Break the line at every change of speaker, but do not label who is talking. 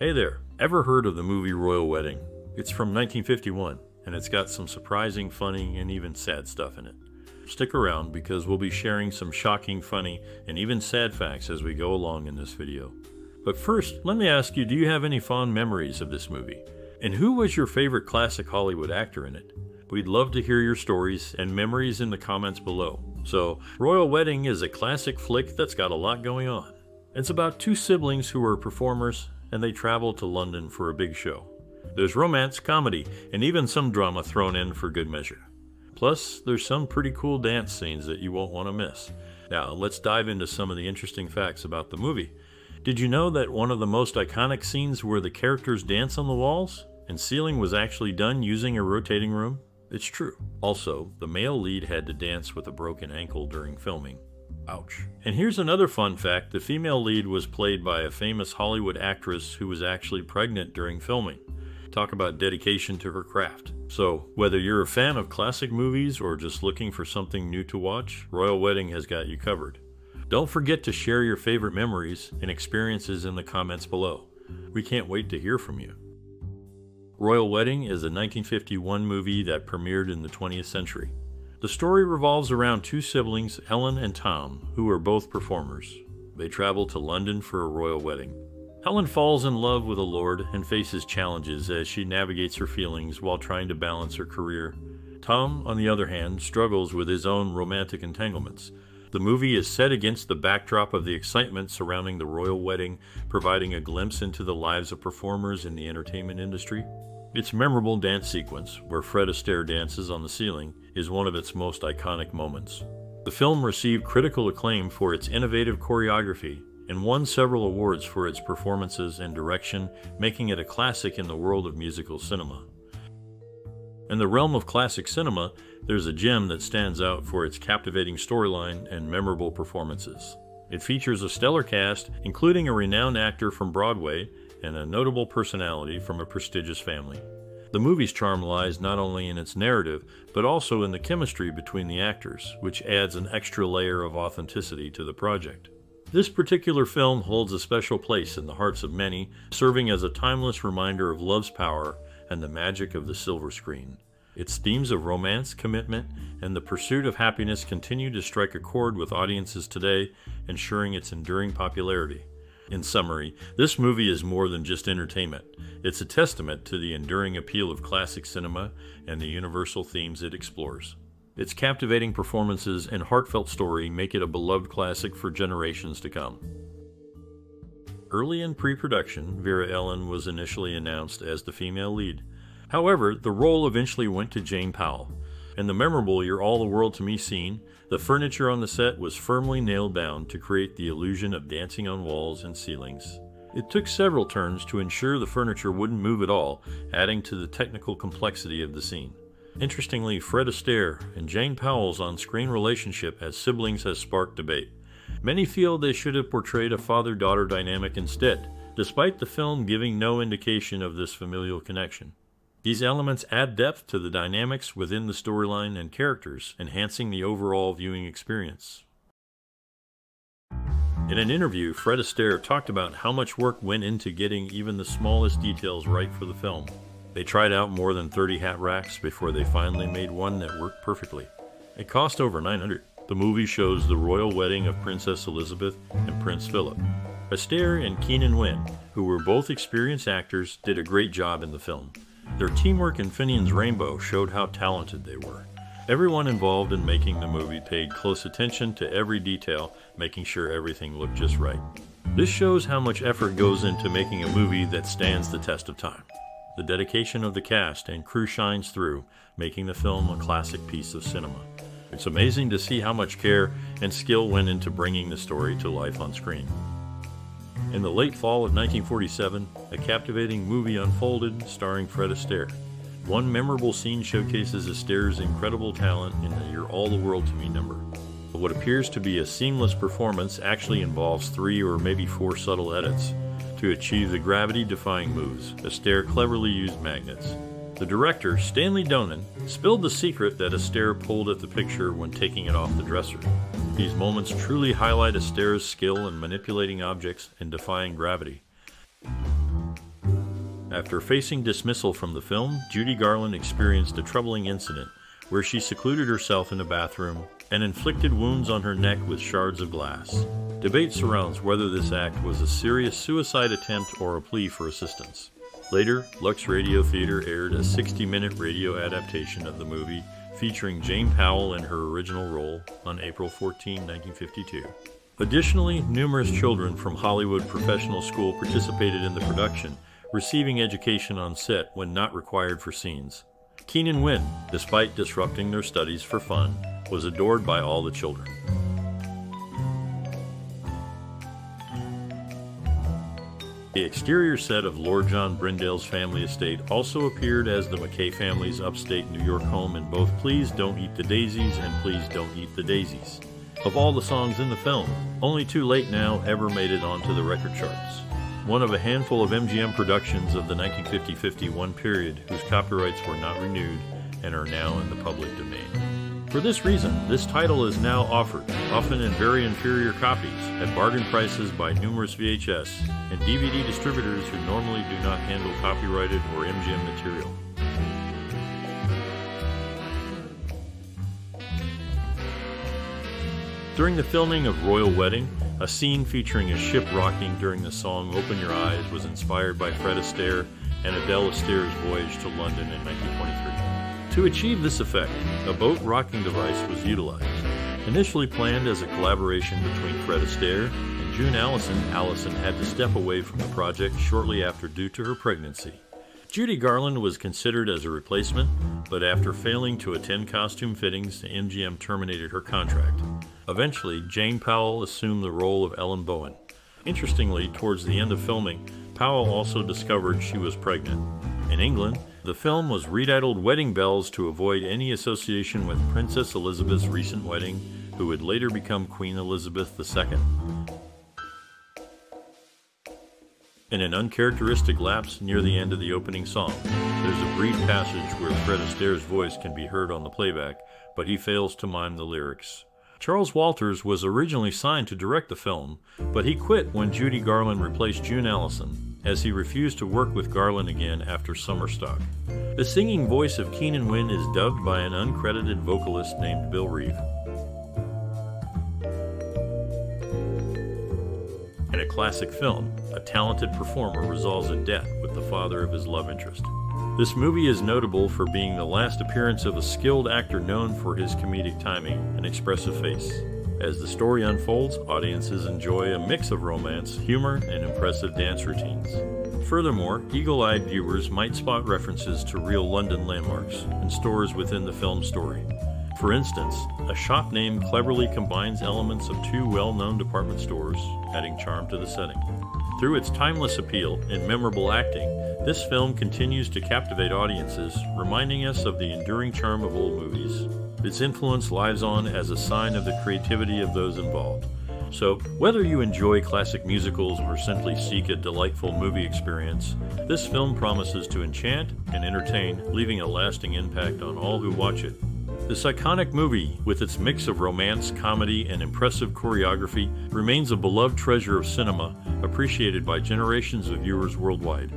Hey there, ever heard of the movie Royal Wedding? It's from 1951, and it's got some surprising, funny, and even sad stuff in it. Stick around because we'll be sharing some shocking, funny, and even sad facts as we go along in this video. But first, let me ask you do you have any fond memories of this movie? And who was your favorite classic Hollywood actor in it? We'd love to hear your stories and memories in the comments below. So, Royal Wedding is a classic flick that's got a lot going on. It's about two siblings who are performers and they travel to London for a big show. There's romance, comedy, and even some drama thrown in for good measure. Plus, there's some pretty cool dance scenes that you won't want to miss. Now, let's dive into some of the interesting facts about the movie. Did you know that one of the most iconic scenes where the characters dance on the walls? and ceiling was actually done using a rotating room? It's true. Also, the male lead had to dance with a broken ankle during filming. Ouch. And here's another fun fact the female lead was played by a famous Hollywood actress who was actually pregnant during filming. Talk about dedication to her craft. So, whether you're a fan of classic movies or just looking for something new to watch, Royal Wedding has got you covered. Don't forget to share your favorite memories and experiences in the comments below. We can't wait to hear from you. Royal Wedding is a 1951 movie that premiered in the 20th century. The story revolves around two siblings, Helen and Tom, who are both performers. They travel to London for a royal wedding. Helen falls in love with a lord and faces challenges as she navigates her feelings while trying to balance her career. Tom, on the other hand, struggles with his own romantic entanglements. The movie is set against the backdrop of the excitement surrounding the royal wedding, providing a glimpse into the lives of performers in the entertainment industry. Its memorable dance sequence, where Fred Astaire dances on the ceiling, is one of its most iconic moments. The film received critical acclaim for its innovative choreography and won several awards for its performances and direction, making it a classic in the world of musical cinema. In the realm of classic cinema, there's a gem that stands out for its captivating storyline and memorable performances. It features a stellar cast, including a renowned actor from Broadway and a notable personality from a prestigious family. The movie's charm lies not only in its narrative, but also in the chemistry between the actors, which adds an extra layer of authenticity to the project. This particular film holds a special place in the hearts of many, serving as a timeless reminder of love's power and the magic of the silver screen. Its themes of romance, commitment, and the pursuit of happiness continue to strike a chord with audiences today, ensuring its enduring popularity. In summary, this movie is more than just entertainment. It's a testament to the enduring appeal of classic cinema and the universal themes it explores. Its captivating performances and heartfelt story make it a beloved classic for generations to come. Early in pre production, Vera Ellen was initially announced as the female lead. However, the role eventually went to Jane Powell. In the memorable You're All the World to Me scene, the furniture on the set was firmly nailed down to create the illusion of dancing on walls and ceilings. It took several turns to ensure the furniture wouldn't move at all, adding to the technical complexity of the scene. Interestingly, Fred Astaire and Jane Powell's on screen relationship as siblings has sparked debate. Many feel they should have portrayed a father daughter dynamic instead, despite the film giving no indication of this familial connection. These elements add depth to the dynamics within the storyline and characters, enhancing the overall viewing experience. In an interview, Fred Astaire talked about how much work went into getting even the smallest details right for the film. They tried out more than 30 hat racks before they finally made one that worked perfectly. It cost over 900. The movie shows the royal wedding of Princess Elizabeth and Prince Philip. Astaire and Keenan Wynn, who were both experienced actors, did a great job in the film. Their teamwork in Finian's Rainbow showed how talented they were. Everyone involved in making the movie paid close attention to every detail, making sure everything looked just right. This shows how much effort goes into making a movie that stands the test of time. The dedication of the cast and crew shines through, making the film a classic piece of cinema. It's amazing to see how much care and skill went into bringing the story to life on screen. In the late fall of 1947, a captivating movie unfolded starring Fred Astaire. One memorable scene showcases Astaire's incredible talent in the You're All the World to Me number. But what appears to be a seamless performance actually involves three or maybe four subtle edits. To achieve the gravity defying moves, Astaire cleverly used magnets. The director, Stanley Donen, spilled the secret that Astaire pulled at the picture when taking it off the dresser. These moments truly highlight Astaire's skill in manipulating objects and defying gravity. After facing dismissal from the film, Judy Garland experienced a troubling incident where she secluded herself in a bathroom and inflicted wounds on her neck with shards of glass. Debate surrounds whether this act was a serious suicide attempt or a plea for assistance. Later, Lux Radio Theater aired a 60 minute radio adaptation of the movie featuring Jane Powell in her original role on April 14, 1952. Additionally, numerous children from Hollywood Professional School participated in the production, receiving education on set when not required for scenes. Keenan Wynn, despite disrupting their studies for fun, was adored by all the children. The exterior set of Lord John Brindale's family estate also appeared as the McKay family's upstate New York home in both Please Don't Eat the Daisies and Please Don't Eat the Daisies. Of all the songs in the film, only Too Late Now ever made it onto the record charts. One of a handful of MGM productions of the 1950 51 period whose copyrights were not renewed and are now in the public domain. For this reason, this title is now offered, often in very inferior copies, at bargain prices by numerous VHS and DVD distributors who normally do not handle copyrighted or MGM material. During the filming of Royal Wedding, a scene featuring a ship rocking during the song Open Your Eyes was inspired by Fred Astaire and Adele Astaire's voyage to London in 1923. To achieve this effect, a boat rocking device was utilized. Initially planned as a collaboration between Fred Astaire and June Allyson. Allyson had to step away from the project shortly after due to her pregnancy. Judy Garland was considered as a replacement, but after failing to attend costume fittings, MGM terminated her contract. Eventually, Jane Powell assumed the role of Ellen Bowen. Interestingly, towards the end of filming, Powell also discovered she was pregnant. In England, the film was retitled Wedding Bells to avoid any association with Princess Elizabeth's recent wedding, who would later become Queen Elizabeth II. In an uncharacteristic lapse near the end of the opening song, there's a brief passage where Fred Astaire's voice can be heard on the playback, but he fails to mime the lyrics. Charles Walters was originally signed to direct the film, but he quit when Judy Garland replaced June Allyson, as he refused to work with Garland again after Summer Stock. The singing voice of Keenan Wynn is dubbed by an uncredited vocalist named Bill Reeve. In a classic film, a talented performer resolves a debt with the father of his love interest. This movie is notable for being the last appearance of a skilled actor known for his comedic timing and expressive face. As the story unfolds, audiences enjoy a mix of romance, humor, and impressive dance routines. Furthermore, eagle eyed viewers might spot references to real London landmarks and stores within the film story. For instance, a shop name cleverly combines elements of two well known department stores, adding charm to the setting. Through its timeless appeal and memorable acting, this film continues to captivate audiences, reminding us of the enduring charm of old movies. Its influence lives on as a sign of the creativity of those involved. So, whether you enjoy classic musicals or simply seek a delightful movie experience, this film promises to enchant and entertain, leaving a lasting impact on all who watch it. This iconic movie, with its mix of romance, comedy, and impressive choreography, remains a beloved treasure of cinema, appreciated by generations of viewers worldwide.